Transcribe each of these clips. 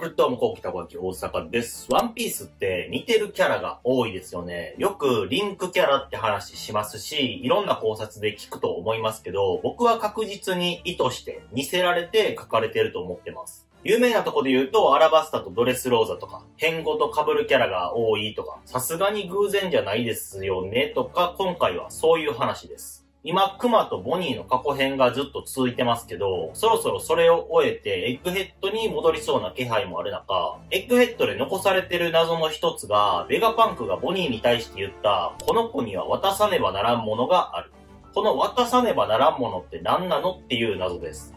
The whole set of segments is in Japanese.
クルトームコウキタコキ大阪です。ワンピースって似てるキャラが多いですよね。よくリンクキャラって話しますし、いろんな考察で聞くと思いますけど、僕は確実に意図して似せられて書かれてると思ってます。有名なとこで言うと、アラバスタとドレスローザとか、編ごと被るキャラが多いとか、さすがに偶然じゃないですよねとか、今回はそういう話です。今、クマとボニーの過去編がずっと続いてますけど、そろそろそれを終えてエッグヘッドに戻りそうな気配もある中、エッグヘッドで残されてる謎の一つが、ベガパンクがボニーに対して言った、この子には渡さねばならんものがある。この渡さねばならんものって何なのっていう謎です。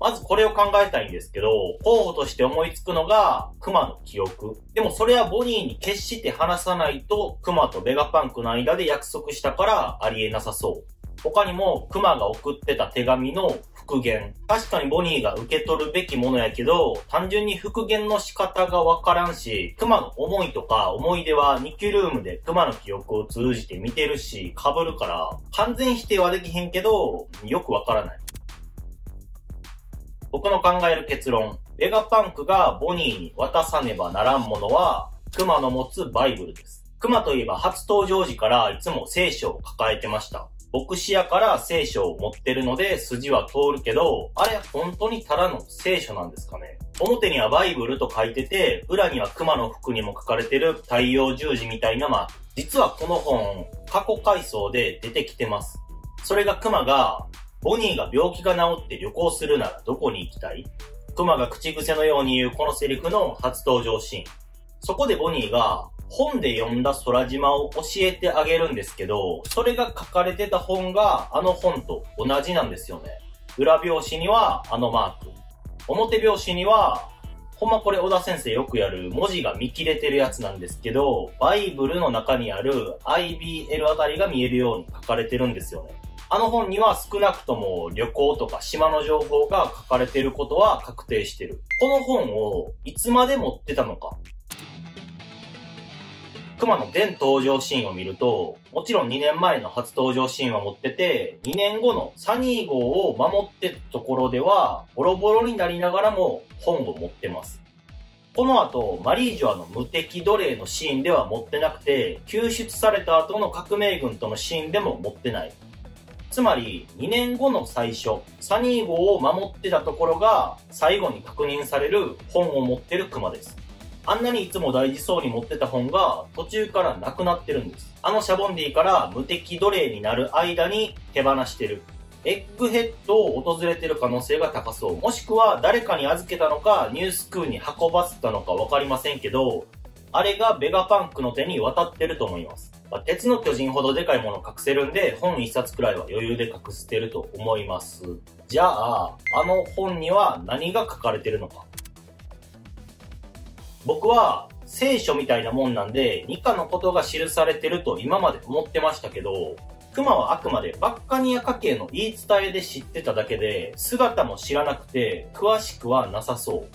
まずこれを考えたいんですけど、候補として思いつくのが、クマの記憶。でもそれはボニーに決して話さないと、クマとベガパンクの間で約束したからありえなさそう。他にも、クマが送ってた手紙の復元。確かにボニーが受け取るべきものやけど、単純に復元の仕方がわからんし、クマの思いとか思い出はニキュルームでクマの記憶を通じて見てるし、被るから、完全否定はできへんけど、よくわからない。僕の考える結論。ベガパンクがボニーに渡さねばならんものは、クマの持つバイブルです。クマといえば初登場時からいつも聖書を抱えてました。牧師やから聖書を持ってるので筋は通るけど、あれ本当にただの聖書なんですかね表にはバイブルと書いてて、裏には熊の服にも書かれてる太陽十字みたいなマーク。実はこの本、過去回想で出てきてます。それが熊が、ボニーが病気が治って旅行するならどこに行きたい？熊が口癖のように言うこのセリフの初登場シーン。そこでボニーが本で読んだ空島を教えてあげるんですけど、それが書かれてた本があの本と同じなんですよね。裏表紙にはあのマーク。表表紙には、ほんまこれ小田先生よくやる文字が見切れてるやつなんですけど、バイブルの中にある IBL あたりが見えるように書かれてるんですよね。あの本には少なくとも旅行とか島の情報が書かれていることは確定してる。この本をいつまで持ってたのか。熊の全登場シーンを見ると、もちろん2年前の初登場シーンは持ってて、2年後のサニー号を守ってたところでは、ボロボロになりながらも本を持ってます。この後、マリージョアの無敵奴隷のシーンでは持ってなくて、救出された後の革命軍とのシーンでも持ってない。つまり、2年後の最初、サニー号を守ってたところが、最後に確認される本を持ってるクマです。あんなにいつも大事そうに持ってた本が、途中からなくなってるんです。あのシャボンディから無敵奴隷になる間に手放してる。エッグヘッドを訪れてる可能性が高そう。もしくは誰かに預けたのか、ニュースクーに運ばせたのかわかりませんけど、あれがベガパンクの手に渡ってると思います。まあ鉄の巨人ほどでかいものを隠せるんで、本一冊くらいは余裕で隠してると思います。じゃあ、あの本には何が書かれてるのか。僕は聖書みたいなもんなんで、二課のことが記されてると今まで思ってましたけど、熊はあくまでバッカニア家系の言い伝えで知ってただけで、姿も知らなくて、詳しくはなさそう。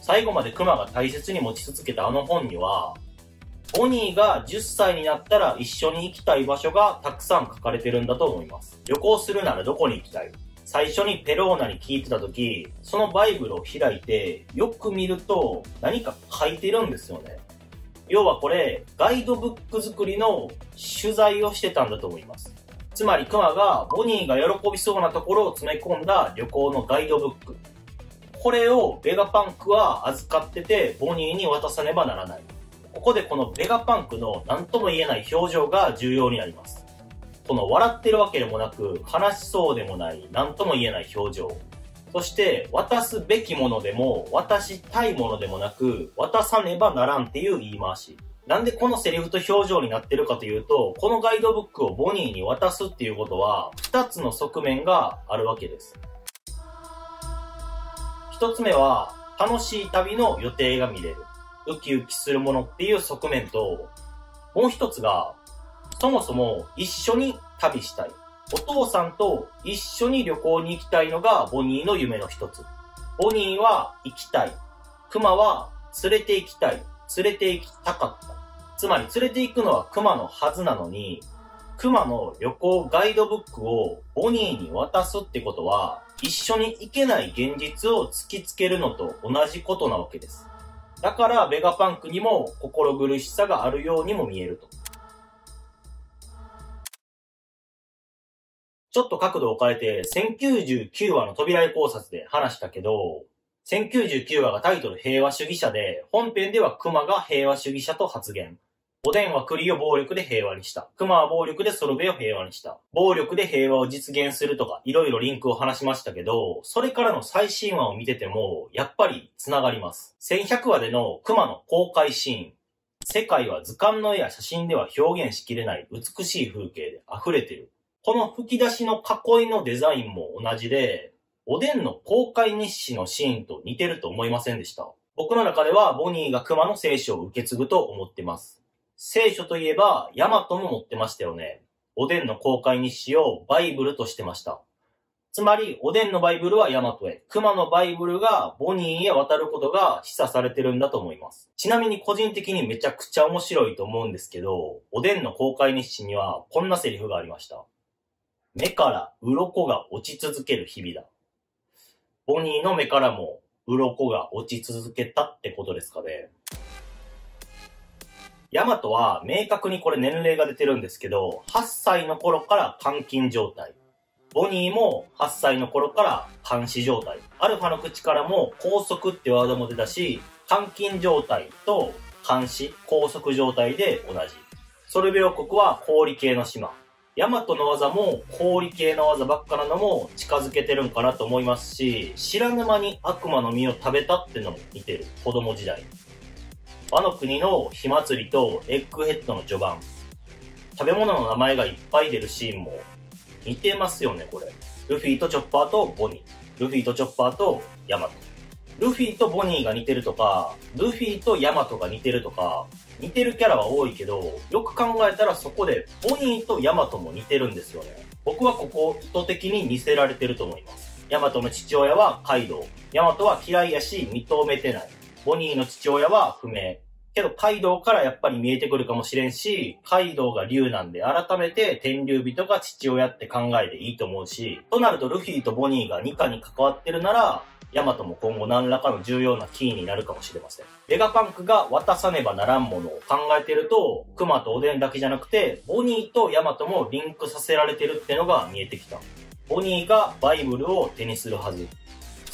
最後まで熊が大切に持ち続けたあの本には、ボニーが10歳になったら一緒に行きたい場所がたくさん書かれてるんだと思います。旅行するならどこに行きたい？最初にペローナに聞いてた時、そのバイブルを開いて、よく見ると何か書いてるんですよね。要はこれ、ガイドブック作りの取材をしてたんだと思います。つまりクマがボニーが喜びそうなところを詰め込んだ旅行のガイドブック。これをベガパンクは預かっててボニーに渡さねばならない。ここでこのベガパンクの何とも言えない表情が重要になります。この笑ってるわけでもなく、悲しそうでもない、何とも言えない表情。そして、渡すべきものでも、渡したいものでもなく、渡さねばならんっていう言い回し。なんでこのセリフと表情になってるかというと、このガイドブックをボニーに渡すっていうことは、二つの側面があるわけです。一つ目は、楽しい旅の予定が見れる。ウキウキするものっていう側面と、もう一つが、そもそも一緒に旅したい。お父さんと一緒に旅行に行きたいのがボニーの夢の一つ。ボニーは行きたい。クマは連れて行きたい。連れて行きたかった。つまり連れて行くのはクマのはずなのに、クマの旅行ガイドブックをボニーに渡すってことは、一緒に行けない現実を突きつけるのと同じことなわけです。だからベガパンクにも心苦しさがあるようにも見えると。ちょっと角度を変えて、1099話の扉絵考察で話したけど、1099話がタイトル平和主義者で、本編では熊が平和主義者と発言。おでんは栗を暴力で平和にした。熊は暴力でソルベを平和にした。暴力で平和を実現するとか、いろいろリンクを話しましたけど、それからの最新話を見てても、やっぱり繋がります。1100話での熊の公開シーン。世界は図鑑の絵や写真では表現しきれない美しい風景で溢れてる。この吹き出しの囲いのデザインも同じで、おでんの公開日誌のシーンと似てると思いませんでした。僕の中ではボニーが熊の聖書を受け継ぐと思ってます。聖書といえば、ヤマトも持ってましたよね。おでんの公開日誌をバイブルとしてました。つまり、おでんのバイブルはヤマトへ、熊のバイブルがボニーへ渡ることが示唆されてるんだと思います。ちなみに個人的にめちゃくちゃ面白いと思うんですけど、おでんの公開日誌にはこんなセリフがありました。目から鱗が落ち続ける日々だ。ボニーの目からも鱗が落ち続けたってことですかね。ヤマトは明確にこれ年齢が出てるんですけど、8歳の頃から監禁状態。ボニーも8歳の頃から監視状態。アルファの口からも拘束ってワードも出たし、監禁状態と監視、拘束状態で同じ。ソルベ王国は氷系の島。ヤマトの技も氷系の技ばっかなのも近づけてるんかなと思いますし、知らぬ間に悪魔の実を食べたってのも似てる。子供時代。和の国の火祭りとエッグヘッドの序盤。食べ物の名前がいっぱい出るシーンも似てますよね、これ。ルフィとチョッパーとボニー。ルフィとチョッパーとヤマト。ルフィとボニーが似てるとか、ルフィとヤマトが似てるとか、似てるキャラは多いけど、よく考えたらそこでボニーとヤマトも似てるんですよね。僕はここ意図的に似せられてると思います。ヤマトの父親はカイドウ。ヤマトは嫌いやし認めてない。ボニーの父親は不明。けど、カイドウからやっぱり見えてくるかもしれんし、カイドウが竜なんで、改めて天竜人が父親って考えていいと思うし、となるとルフィとボニーがニカに関わってるなら、ヤマトも今後何らかの重要なキーになるかもしれません。ベガパンクが渡さねばならんものを考えてると、クマとおでんだけじゃなくて、ボニーとヤマトもリンクさせられてるってのが見えてきた。ボニーがバイブルを手にするはず。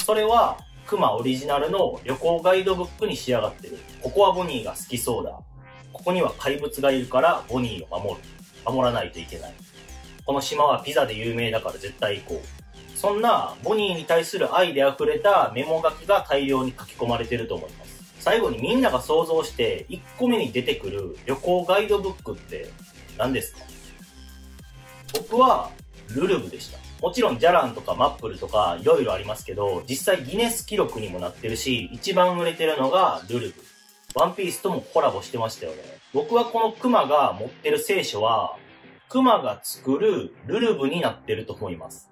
それは、クマオリジナルの旅行ガイドブックに仕上がってる。ここはボニーが好きそうだ。ここには怪物がいるからボニーを守る。守らないといけない。この島はピザで有名だから絶対行こう。そんなボニーに対する愛で溢れたメモ書きが大量に書き込まれてると思います。最後にみんなが想像して1個目に出てくる旅行ガイドブックって何ですか？僕はルルブでした。もちろんジャランとかマップルとかいろいろありますけど、実際ギネス記録にもなってるし、一番売れてるのがルルブ。ワンピースともコラボしてましたよね。僕はこのクマが持ってる聖書は、クマが作るルルブになってると思います。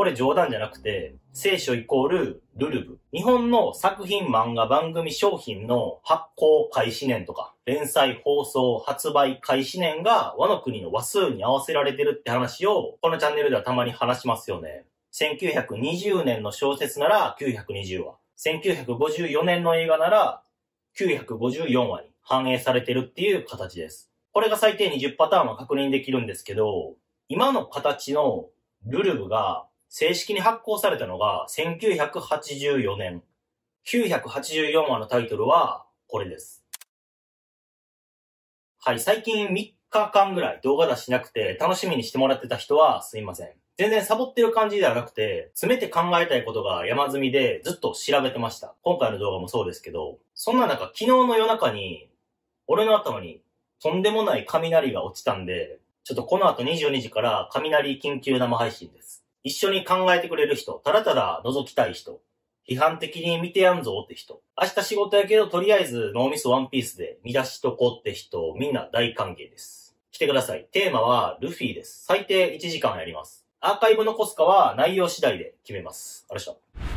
これ冗談じゃなくて、聖書イコールルルブ。日本の作品漫画番組商品の発行開始年とか、連載放送発売開始年が和の国の和数に合わせられてるって話を、このチャンネルではたまに話しますよね。1920年の小説なら920話。1954年の映画なら954話に反映されてるっていう形です。これが最低20パターンは確認できるんですけど、今の形のルルブが正式に発行されたのが1984年。984話のタイトルはこれです。はい、最近3日間ぐらい動画出しなくて楽しみにしてもらってた人はすいません。全然サボってる感じではなくて、詰めて考えたいことが山積みでずっと調べてました。今回の動画もそうですけど、そんな中昨日の夜中に、俺の頭にとんでもない雷が落ちたんで、ちょっとこの後22時から雷緊急生配信です。一緒に考えてくれる人、ただただ覗きたい人、批判的に見てやんぞって人、明日仕事やけどとりあえず脳みそワンピースで見出しとこって人、みんな大歓迎です。来てください。テーマはルフィです。最低1時間やります。アーカイブ残すかは内容次第で決めます。ありがとうございました。